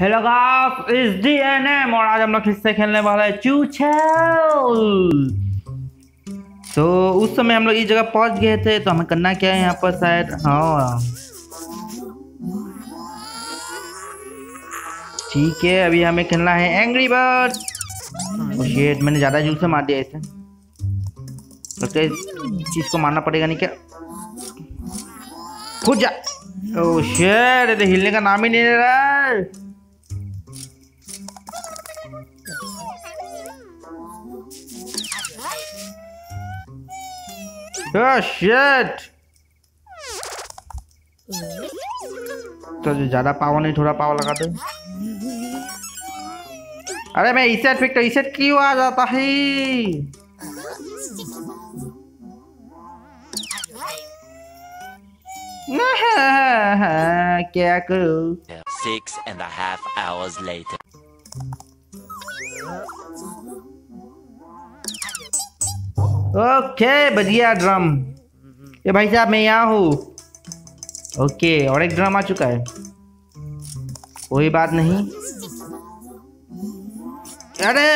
Hello इस DNM और आज हम लोग किससे खेलने वाले हैं? चूचल। तो उस समय हम लोग इस जगह पहुँच गए थे तो हमें करना क्या है यहाँ पर शायद? हाँ। ठीक है अभी हमें खेलना है एंग्री बर्ड शेट मैंने ज़्यादा जूस से मार दिया इसे। लगता है इस चीज़ को मारना पड़ेगा नहीं क्या? खुद जा। ओ शेट तो हिलने का नाम ही नहीं ले रहा है। Oh shit! तो जो ज़्यादा पावर नहीं, थोड़ा पावर लगा दे अरे मैं इसे फिर तो इसे क्यों आ जाता है क्या करूँ Six and a half hours later. Okay बढ़िया ड्रम। ये भाई साहब, मैं यहाँ हूँ। ओके, और एक ड्रम आ चुका है। कोई बात नहीं। अरे!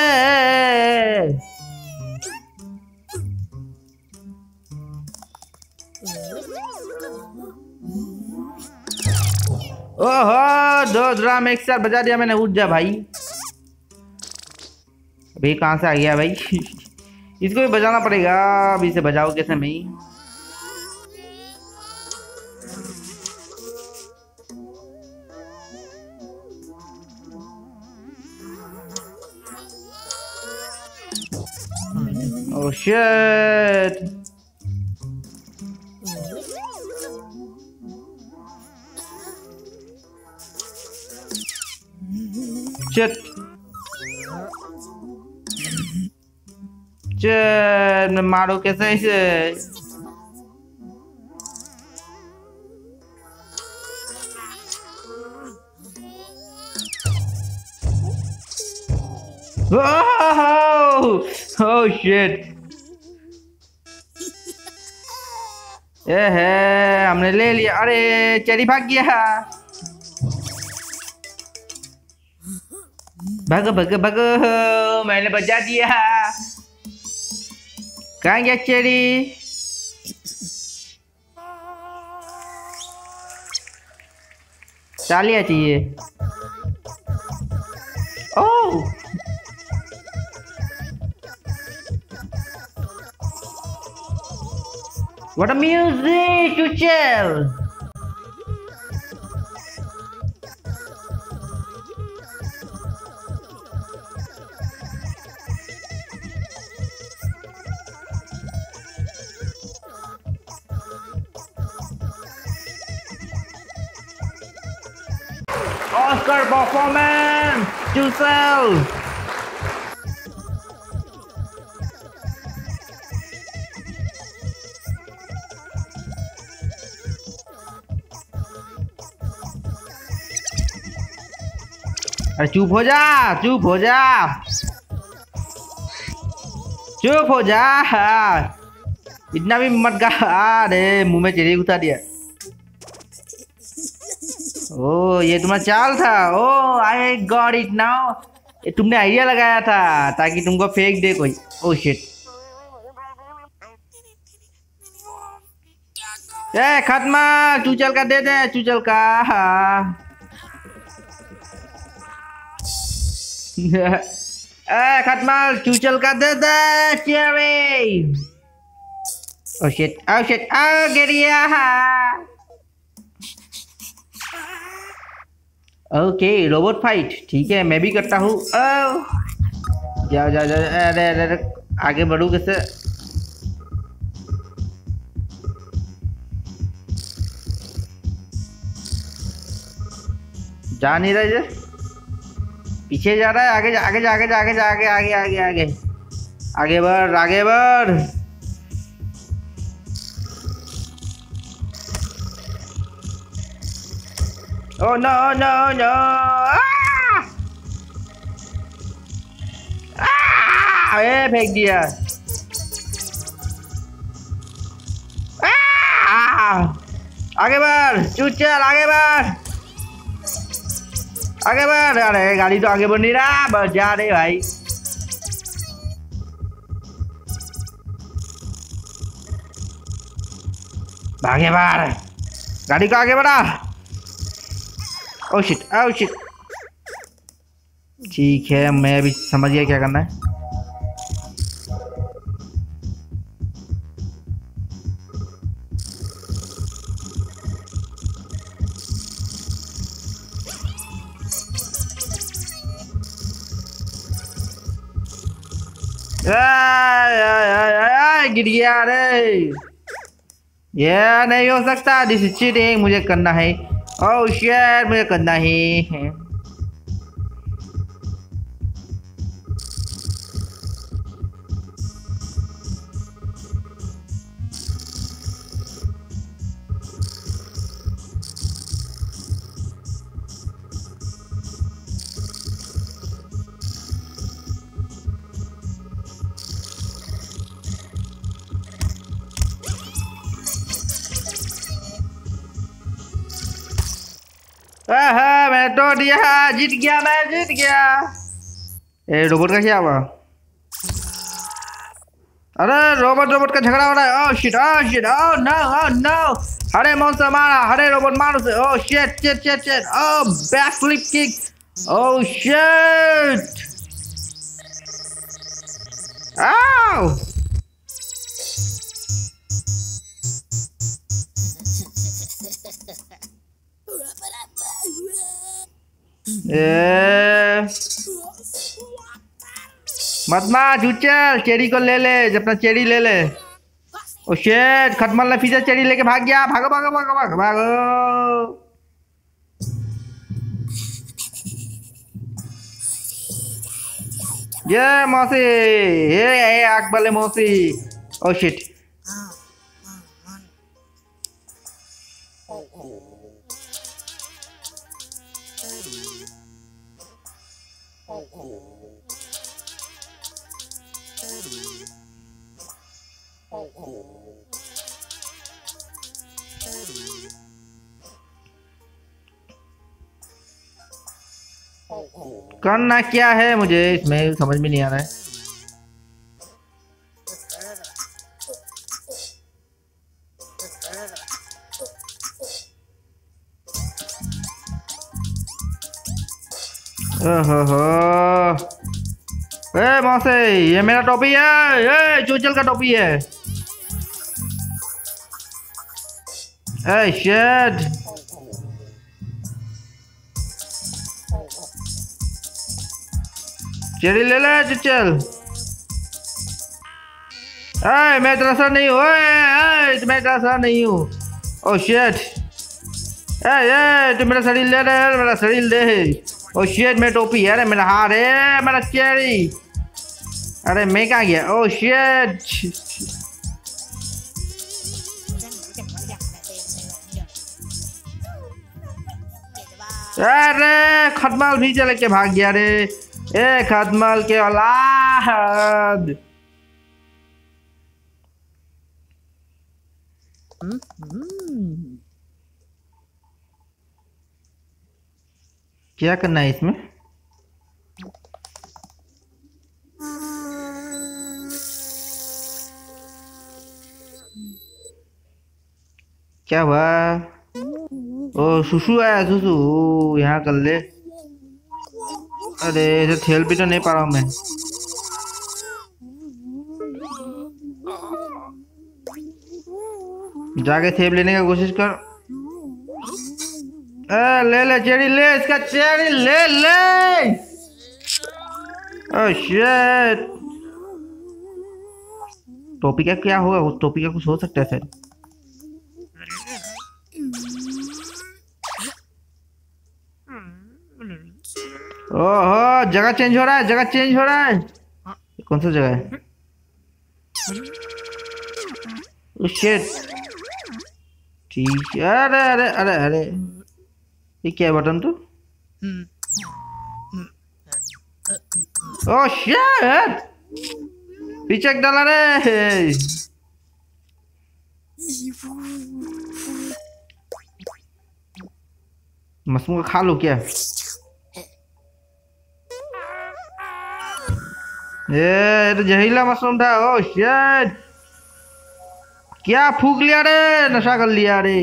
ओहो, दो ड्रम एक साथ बजा दिया मैंने। उठ जा भाई। अभी कहाँ से आ गया भाई? इसको भी बजाना पड़ेगा अभी इसे बजाओ कैसे मैं Oh! Shit! Shit! मारो कैसे इसे Oh! Oh shit! ये है, हमने ले लिया अरे, चेरी भाग गया भागो भागो भागो मैंने बजा दिया कहाँ गया चेरी चालिया चाहिए ओह What a music to chill! Oscar performance to sell. अरे चुप हो जा चुप हो जा चुप हो जा इतना भी मत गा अरे मुँह में चेरी उतार दिया ओ, ये तुम्हारा चाल था। Oh I got it now तुमने आइडिया लगाया था, ताकि तुमको फेक दे कोई ओ शिट ए, खत्मा, चूचल का दे दे, चूचल का। ए खत्माल चूचल का दे दे चेरी oh shit oh shit oh गिरिया ओके रोबोट फाइट ठीक है, मैं भी करता हूँ। जाओ जाओ जाओ। अरे अरे अरे, आगे बढ़ू कैसे? जा नहीं रहा इधर पीछे जा रहा है, आगे जा आगे जा आगे जा आगे जा आगे आगे आगे आगे। आगे बढ़ आगे बढ़। ओ नो नो नो ए फेंक दिया आ! आगे बढ़ चूचल आगे बढ़ आगे बढ़ अरे गाड़ी तो आगे बढ़ नहीं रहा बस जा रहे भाई भागे बाहर गाड़ी को आगे बढ़ा ओ शिट ओ शिट ठीक है, मैं अभी समझ गया क्या करना है। गिर गया रे ये नहीं हो सकता दिस चीटिंग मुझे करना है। ओह शेर मुझे करना है। मैं तो दिया जीत गया, मैं जीत गया। ए रोबोट का क्या हुआ? अरे रोबोट रोबोट का झगड़ा हो रहा है। Oh shit oh shit oh no oh no हरे मौसम मारा, हरे रोबोट मारो से। ओह shit shit shit shit oh back flip kick oh shit आओ ए मत मार चल चेरी को ले ले अपना चेरी ले ले। ओ शेट खटमल ने फिर चेरी लेके भाग गया। भागो भागो भागो भागो भागो। ये मौसी। ये आग वाले मौसी। ओ शिट करना क्या है मुझे? इसमें समझ में नहीं आ रहा है। ए, मौसे, ये मेरा टोपी है। ए, चूचल का टोपी है। ए शेट चेरी ले ले, चुचल। ए, मैं तेरा सर नहीं हूँ। ए मैं तेरा सर नहीं हूँ। ओ शेट ए ए, तू मेरा शरीर ले रहे मेरा शरीर दे ओ शेट मेरा टोपी है, अरे मेरा हार है, मेरा चेरी। अरे मैं कहाँ गया? ओ शेट अरे खटमाल भी चले के भाग गया रे। ए खटमाल के औलाद। क्या करना है इसमें? क्या हुआ? ओ, सुसु आया, सुसु। यहाँ कर ले। अरे इसे खेल भी तो नहीं पा रहा मैं। जाके थेप लेने का कोशिश कर। ए, ले ले चेरी ले इसका चेरी ले ले। टोपी का क्या होगा? उस टोपी का कुछ हो सकता है सर ओहो जगह चेंज हो रहा है जगह चेंज हो रहा है। कौन सा जगह है अरे अरे अरे अरे। ये क्या बटन तो? ओ शिट पीछे डाला रे। मसमू खा लो क्या? ये तो जहरीला मशरूम था। ओ शिट क्या फूक लिया रे? नशा कर लिया रे।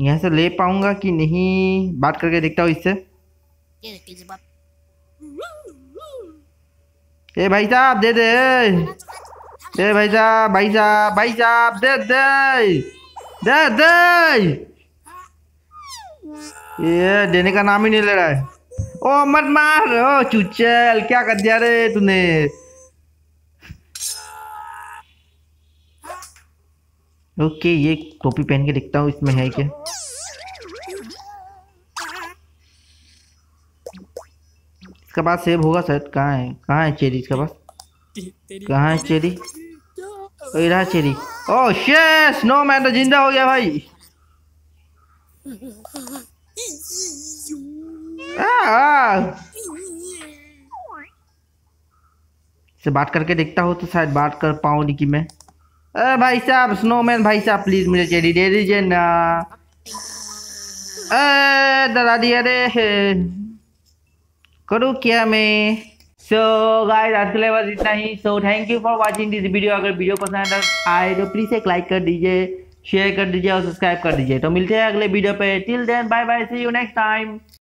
यहाँ से ले पाऊँगा कि नहीं? बात करके देखता हूँ इससे। ए भाई साहब दे दे। ए भाई साहब भाई साहब भाई साहब दे दे। दे दे। ये देने का नाम ही नहीं ले रहा है। ओ मत मार। ओ चुचल क्या कर दिया रे तूने? ओके ये टोपी पहन के दिखता हूँ इसमें है क्या? इसके पास सेब होगा शायद कहाँ है? कहाँ है चेरी इसके पास? कहाँ है चेरी? रहा चेरी। ओ शे स्नो मैन तो ज़िंदा हो गया भाई। आ, आ। से बात करके देखता हूँ तो शायद बात कर पाऊँ नहीं कि मैं। अरे भाई साहब स्नोमैन भाई साहब प्लीज़ मुझे चेरी दे दीजिए ना। डरा दिया रे करूँ क्या मैं? सो गाइस आज के लिए बस इतना ही। So thank you for watching this video अगर वीडियो पसंद आए तो प्लीज़ एक लाइक कर दीजिए शेयर कर दीजिए और सब्सक्राइब कर दीजिए। तो मिलते हैं अगले वीडियो पे। Till then bye bye see you next time